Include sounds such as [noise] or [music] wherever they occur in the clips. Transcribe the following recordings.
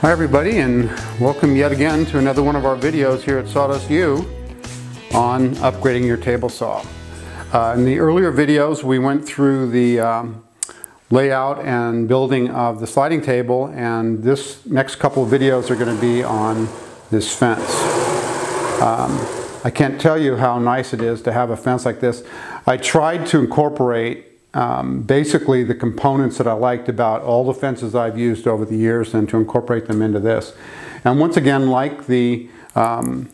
Hi everybody and welcome yet again to another one of our videos here at Sawdust U on upgrading your table saw. Uh, in the earlier videos we went through the um, layout and building of the sliding table and this next couple of videos are going to be on this fence. Um, I can't tell you how nice it is to have a fence like this. I tried to incorporate um, basically the components that I liked about all the fences I've used over the years and to incorporate them into this. And once again, like the um,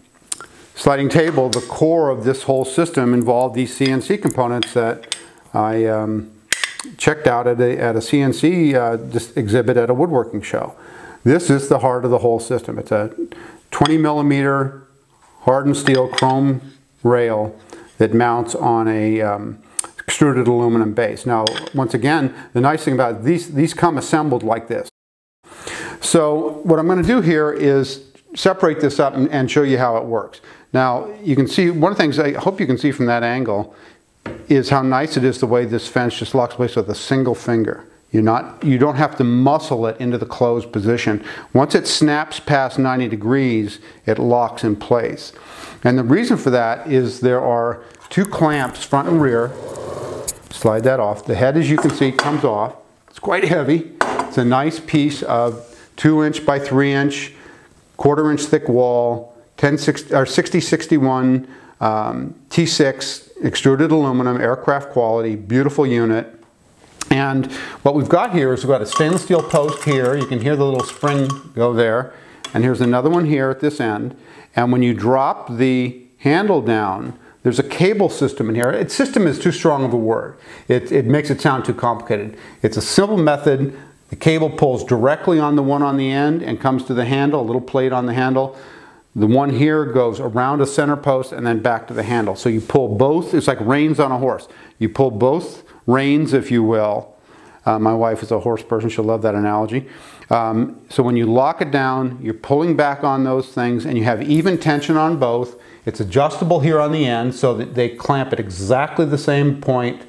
sliding table, the core of this whole system involved these CNC components that I um, checked out at a, at a CNC uh, exhibit at a woodworking show. This is the heart of the whole system. It's a 20 millimeter hardened steel chrome rail that mounts on a um, extruded aluminum base. Now, once again, the nice thing about it, these, these come assembled like this. So what I'm going to do here is separate this up and, and, show you how it works. Now, you can see, one of the things I hope you can see from that angle is how nice it is the way this fence just locks place with a single finger. You're not, you don't have to muscle it into the closed position. Once it snaps past 90 degrees, it locks in place. And the reason for that is there are two clamps, front and rear, Slide that off. The head, as you can see, comes off. It's quite heavy. It's a nice piece of two inch by three inch, quarter inch thick wall, 10, 60, or 6061 um, T6 extruded aluminum, aircraft quality, beautiful unit. And what we've got here is we've got a stainless steel post here. You can hear the little spring go there. And here's another one here at this end. And when you drop the handle down, there's a cable system in here. It, system is too strong of a word. It, it makes it sound too complicated. It's a simple method. The cable pulls directly on the one on the end and comes to the handle, a little plate on the handle. The one here goes around a center post and then back to the handle. So you pull both, it's like reins on a horse. You pull both reins, if you will. Uh, my wife is a horse person, she'll love that analogy. Um, so when you lock it down, you're pulling back on those things and you have even tension on both it's adjustable here on the end so that they clamp at exactly the same point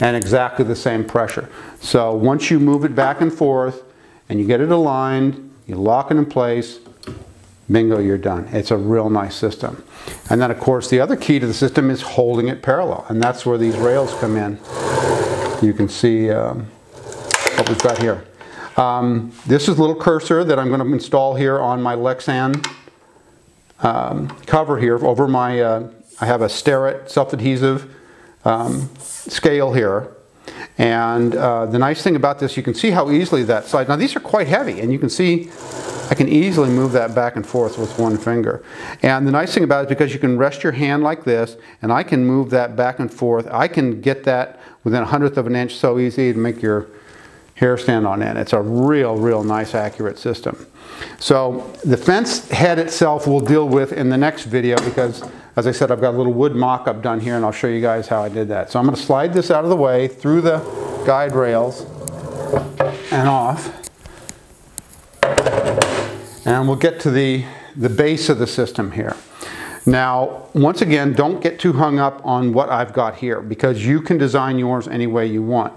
and exactly the same pressure. So once you move it back and forth and you get it aligned, you lock it in place, bingo, you're done. It's a real nice system. And then of course the other key to the system is holding it parallel and that's where these rails come in. You can see um, what we've got here. Um, this is a little cursor that I'm going to install here on my Lexan um, cover here over my, uh, I have a Starrett self-adhesive um, scale here. And uh, the nice thing about this, you can see how easily that slides. Now these are quite heavy and you can see I can easily move that back and forth with one finger. And the nice thing about it is because you can rest your hand like this and I can move that back and forth. I can get that within a hundredth of an inch so easy to make your hair stand on end. It's a real, real nice accurate system. So the fence head itself we'll deal with in the next video because as I said I've got a little wood mock-up done here and I'll show you guys how I did that. So I'm going to slide this out of the way through the guide rails and off and we'll get to the, the base of the system here. Now, once again, don't get too hung up on what I've got here because you can design yours any way you want.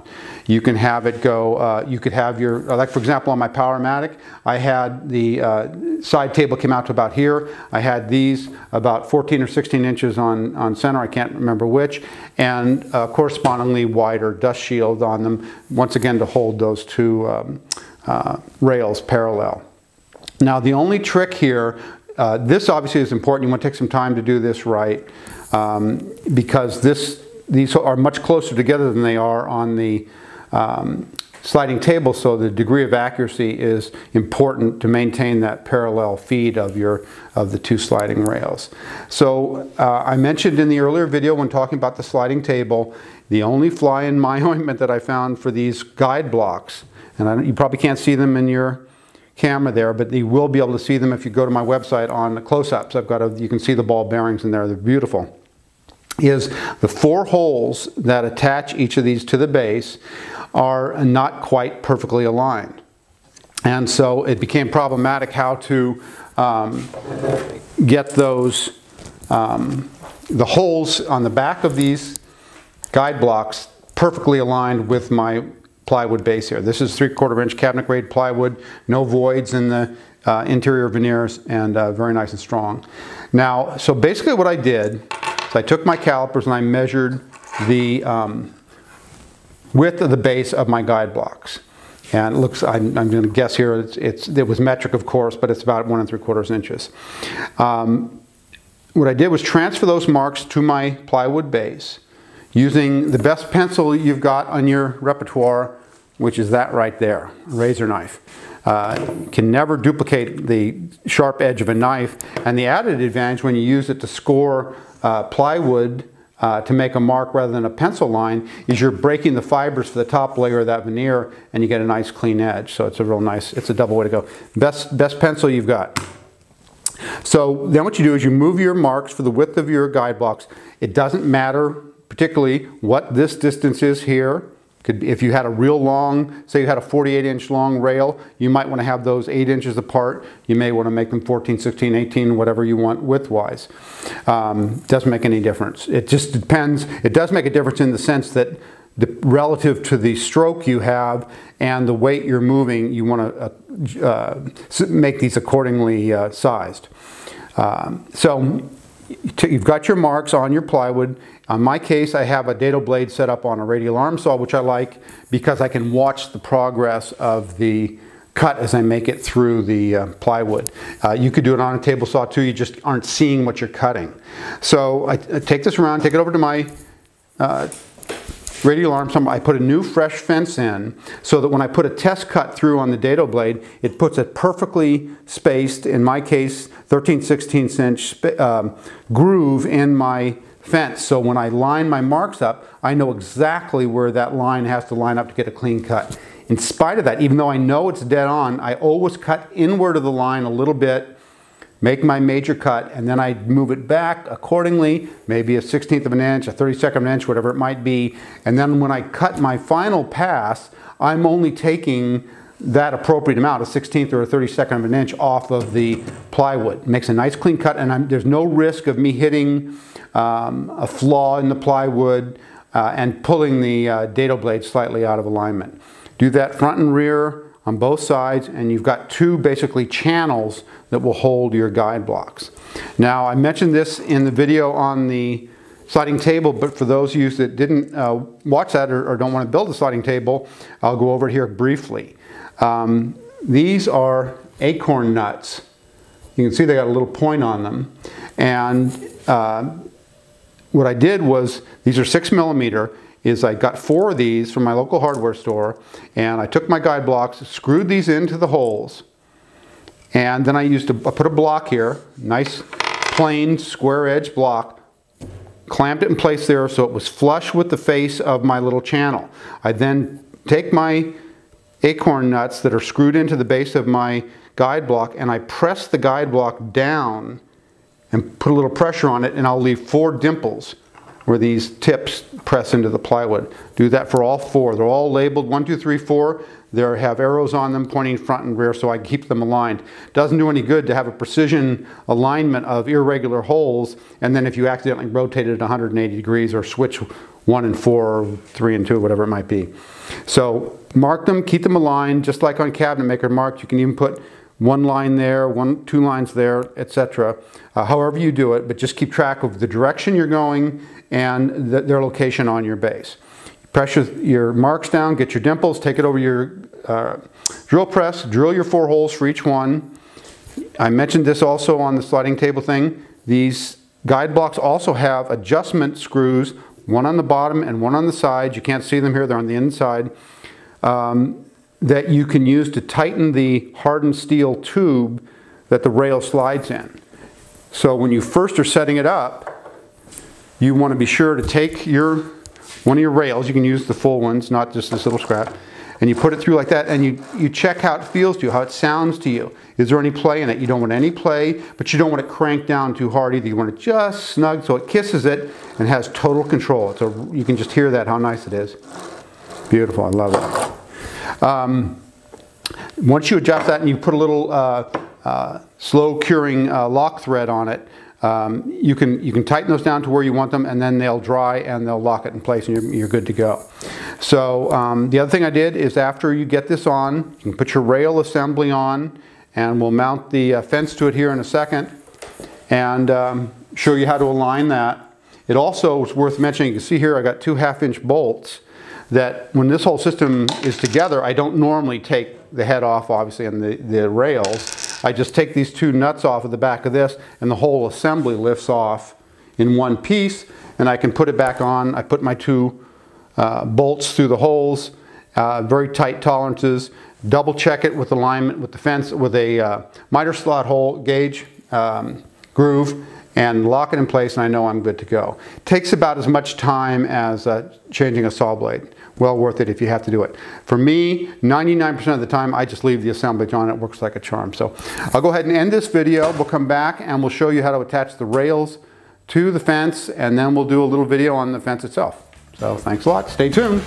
You can have it go, uh, you could have your, like for example on my Powermatic, I had the uh, side table came out to about here. I had these about 14 or 16 inches on, on center, I can't remember which, and uh, correspondingly wider dust shield on them, once again to hold those two um, uh, rails parallel. Now the only trick here uh, this obviously is important. You want to take some time to do this right um, because this, these are much closer together than they are on the um, sliding table, so the degree of accuracy is important to maintain that parallel feed of your of the two sliding rails. So uh, I mentioned in the earlier video when talking about the sliding table, the only fly in my [laughs] ointment that I found for these guide blocks, and I, you probably can't see them in your camera there, but you will be able to see them if you go to my website on the close-ups. I've got a, you can see the ball bearings in there, they're beautiful. Is the four holes that attach each of these to the base are not quite perfectly aligned. And so it became problematic how to um, get those, um, the holes on the back of these guide blocks perfectly aligned with my plywood base here. This is three quarter inch cabinet grade plywood, no voids in the uh, interior veneers and uh, very nice and strong. Now, so basically what I did is I took my calipers and I measured the um, width of the base of my guide blocks. And it looks, I'm, I'm going to guess here, it's, it's, it was metric of course, but it's about one and three quarters inches. Um, what I did was transfer those marks to my plywood base using the best pencil you've got on your repertoire, which is that right there, razor knife. Uh, can never duplicate the sharp edge of a knife. And the added advantage when you use it to score uh, plywood uh, to make a mark rather than a pencil line is you're breaking the fibers for the top layer of that veneer and you get a nice clean edge. So it's a real nice, it's a double way to go. Best, best pencil you've got. So then what you do is you move your marks for the width of your guide blocks. It doesn't matter particularly what this distance is here. Could, if you had a real long, say you had a 48 inch long rail, you might want to have those 8 inches apart. You may want to make them 14, 16, 18, whatever you want width-wise. Um, doesn't make any difference. It just depends. It does make a difference in the sense that the, relative to the stroke you have and the weight you're moving, you want to uh, uh, make these accordingly uh, sized. Um, so you've got your marks on your plywood. On my case, I have a dado blade set up on a radial arm saw, which I like because I can watch the progress of the cut as I make it through the uh, plywood. Uh, you could do it on a table saw too, you just aren't seeing what you're cutting. So I, I take this around, take it over to my uh, radial arm saw. I put a new fresh fence in so that when I put a test cut through on the dado blade, it puts a perfectly spaced, in my case, 13 16 inch um, groove in my fence. So when I line my marks up, I know exactly where that line has to line up to get a clean cut. In spite of that, even though I know it's dead on, I always cut inward of the line a little bit, make my major cut, and then I move it back accordingly, maybe a 16th of an inch, a 32nd of an inch, whatever it might be. And then when I cut my final pass, I'm only taking that appropriate amount, a 16th or a 32nd of an inch off of the plywood. Makes a nice clean cut and I'm, there's no risk of me hitting um, a flaw in the plywood uh, and pulling the uh, dado blade slightly out of alignment. Do that front and rear on both sides and you've got two basically channels that will hold your guide blocks. Now I mentioned this in the video on the sliding table, but for those of you that didn't uh, watch that or, or, don't want to build a sliding table, I'll go over here briefly. Um, these are acorn nuts. You can see they got a little point on them. And uh, what I did was, these are six millimeter, is I got four of these from my local hardware store and I took my guide blocks, screwed these into the holes and then I used I put a block here, nice plain square edge block, clamped it in place there so it was flush with the face of my little channel. I then take my acorn nuts that are screwed into the base of my guide block and I press the guide block down and put a little pressure on it and I'll leave four dimples where these tips press into the plywood. Do that for all four. They're all labeled one, two, three, four. They have arrows on them pointing front and rear so I keep them aligned. Doesn't do any good to have a precision alignment of irregular holes and then if you accidentally rotate it 180 degrees or switch one and four or three and two, whatever it might be. So mark them, keep them aligned, just like on cabinet maker marks, You can even put one line there, one, two lines there, etc. Uh, however you do it, but just keep track of the direction you're going and the, their location on your base. Press your, your, marks down, get your dimples, take it over your uh, drill press, drill your four holes for each one. I mentioned this also on the sliding table thing. These guide blocks also have adjustment screws, one on the bottom and one on the side. You can't see them here, they're on the inside. Um, that you can use to tighten the hardened steel tube that the rail slides in. So when you first are setting it up, you want to be sure to take your one of your rails, you can use the full ones, not just this little scrap, and you put it through like that and you, you check how it feels to you, how it sounds to you. Is there any play in it? You don't want any play, but you don't want it cranked down too hard either. You want it just snug so it kisses it and has total control. So you can just hear that, how nice it is. Beautiful, I love it. Um, once you adjust that and you put a little uh, uh, slow curing uh, lock thread on it, um, you, can, you can tighten those down to where you want them and then they'll dry and they'll lock it in place and you're, you're good to go. So um, the other thing I did is after you get this on, you can put your rail assembly on and we'll mount the uh, fence to it here in a second and um, show you how to align that. It also is worth mentioning, you can see here I got two half inch bolts that when this whole system is together, I don't normally take the head off obviously and the, the rails. I just take these two nuts off of the back of this and the whole assembly lifts off in one piece and I can put it back on. I put my two uh, bolts through the holes, uh, very tight tolerances. Double check it with alignment with the fence with a uh, miter slot hole gauge um, groove and lock it in place and I know I'm good to go. Takes about as much time as uh, changing a saw blade. Well worth it if you have to do it. For me, 99% of the time I just leave the assemblage on. It works like a charm. So I'll go ahead and end this video. We'll come back and we'll show you how to attach the rails to the fence and then we'll do a little video on the fence itself. So thanks a lot. Stay tuned.